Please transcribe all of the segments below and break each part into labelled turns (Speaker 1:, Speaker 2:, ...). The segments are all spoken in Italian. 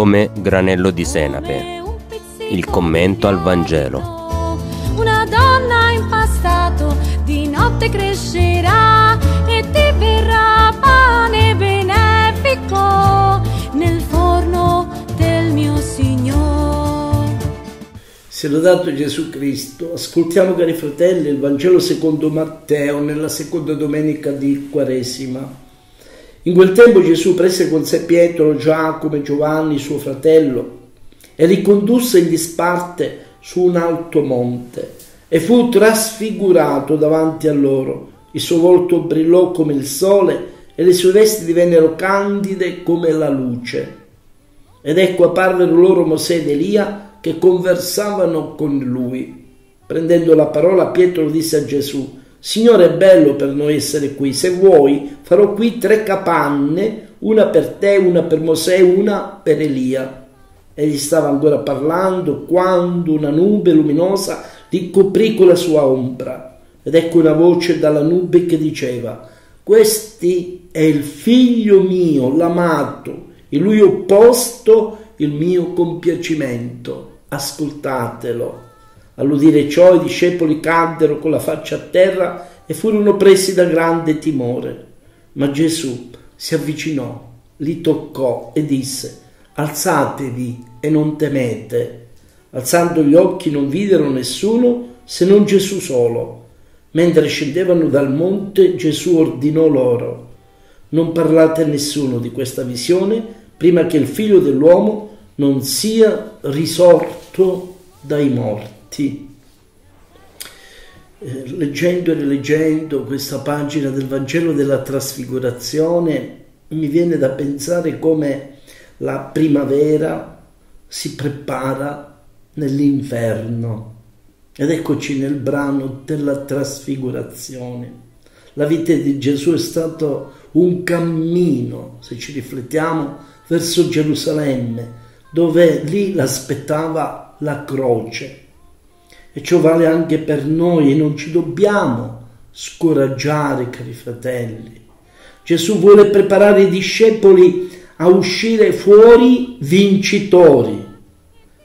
Speaker 1: come granello di senape. Il commento al Vangelo.
Speaker 2: Una donna in passato di notte crescerà e ti verrà pane benefico nel forno del mio Signore.
Speaker 3: Sia lodato Gesù Cristo. Ascoltiamo cari fratelli il Vangelo secondo Matteo nella seconda domenica di Quaresima. In quel tempo Gesù prese con sé Pietro, Giacomo e Giovanni, suo fratello, e li condusse in disparte su un alto monte e fu trasfigurato davanti a loro. Il suo volto brillò come il sole e le sue vesti divennero candide come la luce. Ed ecco apparvero loro Mosè ed Elia che conversavano con lui. Prendendo la parola, Pietro disse a Gesù, Signore, è bello per noi essere qui. Se vuoi, farò qui tre capanne, una per te, una per Mosè, una per Elia. Egli stava ancora parlando quando una nube luminosa li coprì con la sua ombra. Ed ecco una voce dalla nube che diceva: Questi è il figlio mio, l'amato, in lui ho posto il mio compiacimento. Ascoltatelo. All'udire ciò i discepoli caddero con la faccia a terra e furono presi da grande timore. Ma Gesù si avvicinò, li toccò e disse, Alzatevi e non temete. Alzando gli occhi non videro nessuno se non Gesù solo. Mentre scendevano dal monte Gesù ordinò loro, non parlate a nessuno di questa visione prima che il figlio dell'uomo non sia risorto dai morti fatti. Eh, leggendo e rileggendo questa pagina del Vangelo della Trasfigurazione, mi viene da pensare come la primavera si prepara nell'inferno. Ed eccoci nel brano della trasfigurazione. La vita di Gesù è stato un cammino, se ci riflettiamo, verso Gerusalemme, dove lì l'aspettava la croce e ciò vale anche per noi e non ci dobbiamo scoraggiare, cari fratelli. Gesù vuole preparare i discepoli a uscire fuori vincitori.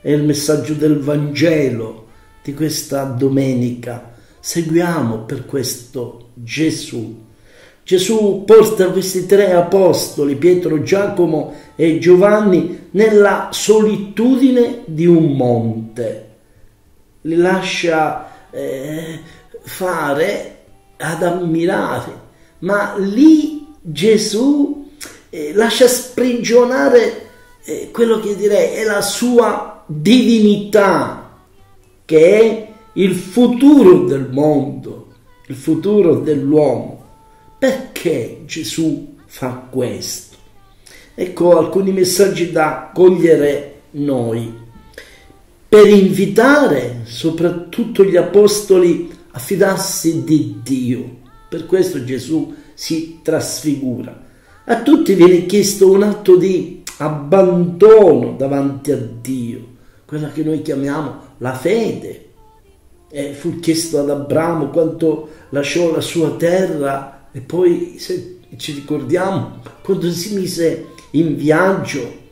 Speaker 3: È il messaggio del Vangelo di questa domenica. Seguiamo per questo Gesù. Gesù porta questi tre apostoli, Pietro, Giacomo e Giovanni, nella solitudine di un monte li lascia eh, fare ad ammirare, ma lì Gesù eh, lascia sprigionare eh, quello che direi è la sua divinità, che è il futuro del mondo, il futuro dell'uomo. Perché Gesù fa questo? Ecco alcuni messaggi da cogliere noi per invitare soprattutto gli apostoli a fidarsi di Dio. Per questo Gesù si trasfigura. A tutti viene chiesto un atto di abbandono davanti a Dio, quella che noi chiamiamo la fede. E fu chiesto ad Abramo quanto lasciò la sua terra e poi, se ci ricordiamo, quando si mise in viaggio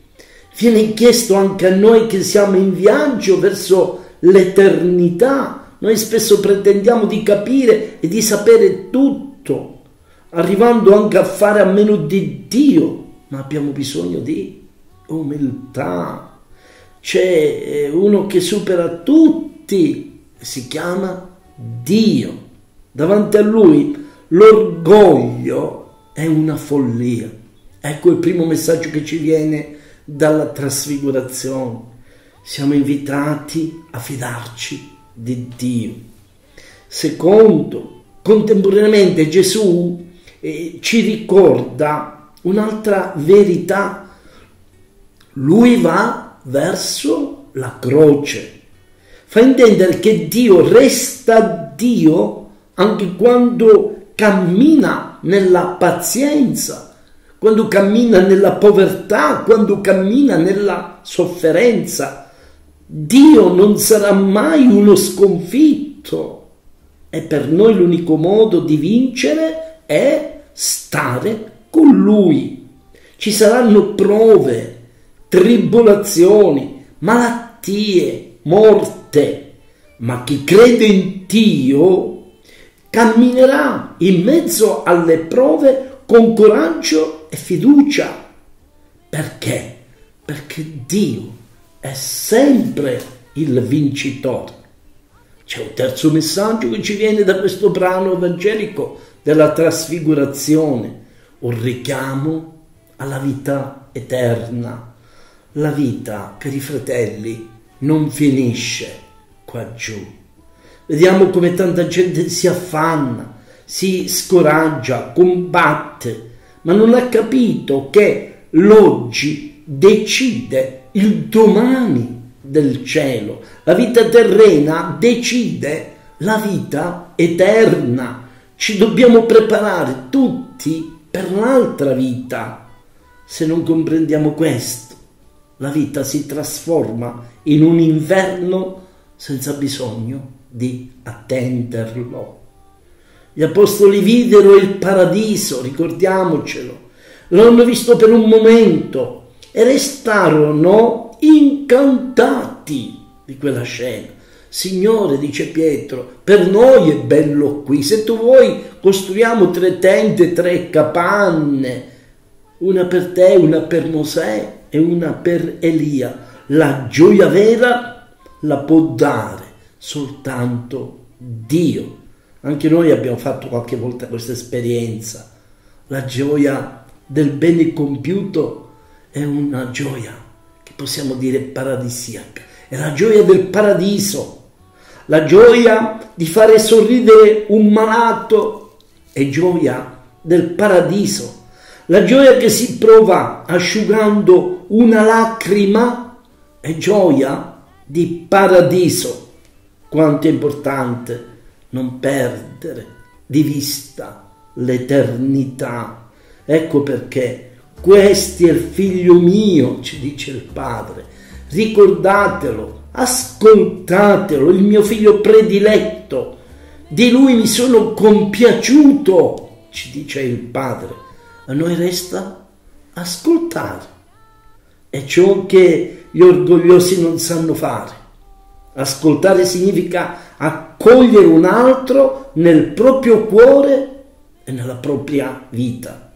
Speaker 3: Viene chiesto anche a noi che siamo in viaggio verso l'eternità. Noi spesso pretendiamo di capire e di sapere tutto, arrivando anche a fare a meno di Dio, ma abbiamo bisogno di umiltà. C'è eh, uno che supera tutti, si chiama Dio. Davanti a lui l'orgoglio è una follia. Ecco il primo messaggio che ci viene dalla trasfigurazione. Siamo invitati a fidarci di Dio. Secondo, contemporaneamente Gesù eh, ci ricorda un'altra verità. Lui va verso la croce. Fa intendere che Dio resta Dio anche quando cammina nella pazienza, quando cammina nella povertà, quando cammina nella sofferenza. Dio non sarà mai uno sconfitto e per noi l'unico modo di vincere è stare con Lui. Ci saranno prove, tribolazioni, malattie, morte. Ma chi crede in Dio camminerà in mezzo alle prove con coraggio e fiducia. Perché? Perché Dio è sempre il vincitore. C'è un terzo messaggio che ci viene da questo brano evangelico della trasfigurazione, un richiamo alla vita eterna. La vita, cari fratelli, non finisce qua giù. Vediamo come tanta gente si affanna, si scoraggia, combatte, ma non ha capito che l'oggi decide il domani del cielo. La vita terrena decide la vita eterna. Ci dobbiamo preparare tutti per l'altra vita. Se non comprendiamo questo, la vita si trasforma in un inverno senza bisogno di attenderlo. Gli apostoli videro il paradiso, ricordiamocelo, l'hanno visto per un momento e restarono incantati di quella scena. Signore, dice Pietro, per noi è bello qui, se tu vuoi costruiamo tre tende, tre capanne, una per te, una per Mosè e una per Elia. La gioia vera la può dare soltanto Dio. Anche noi abbiamo fatto qualche volta questa esperienza. La gioia del bene compiuto è una gioia che possiamo dire paradisiaca. È la gioia del paradiso. La gioia di fare sorridere un malato è gioia del paradiso la gioia che si prova asciugando una lacrima è gioia di paradiso. Quanto è importante non perdere di vista l'eternità. Ecco perché questo è il figlio mio, ci dice il padre. Ricordatelo, ascoltatelo, il mio figlio prediletto. Di lui mi sono compiaciuto, ci dice il padre a noi resta ascoltare. È ciò che gli orgogliosi non sanno fare. Ascoltare significa accogliere un altro nel proprio cuore e nella propria vita.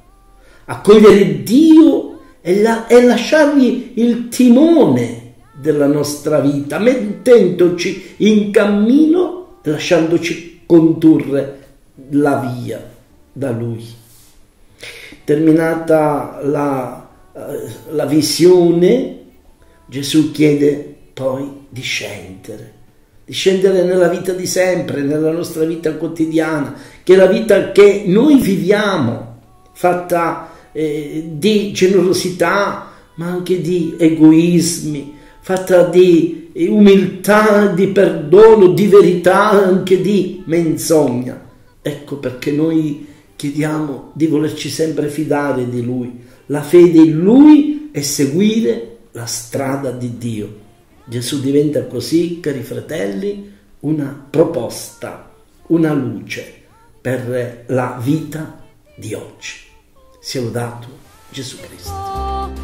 Speaker 3: Accogliere Dio e, la, e lasciargli il timone della nostra vita, mettendoci in cammino e lasciandoci condurre la via da Lui. Terminata la, eh, la visione, Gesù chiede poi di scendere, scendere nella vita di sempre, nella nostra vita quotidiana, che è la vita che noi viviamo, fatta eh, di generosità, ma anche di egoismi, fatta di umiltà, di perdono, di verità, anche di menzogna. Ecco perché noi chiediamo di volerci sempre fidare di Lui, la fede in Lui e seguire la strada di Dio. Gesù diventa così, cari fratelli, una proposta, una luce per la vita di oggi. Sia lodato Gesù Cristo.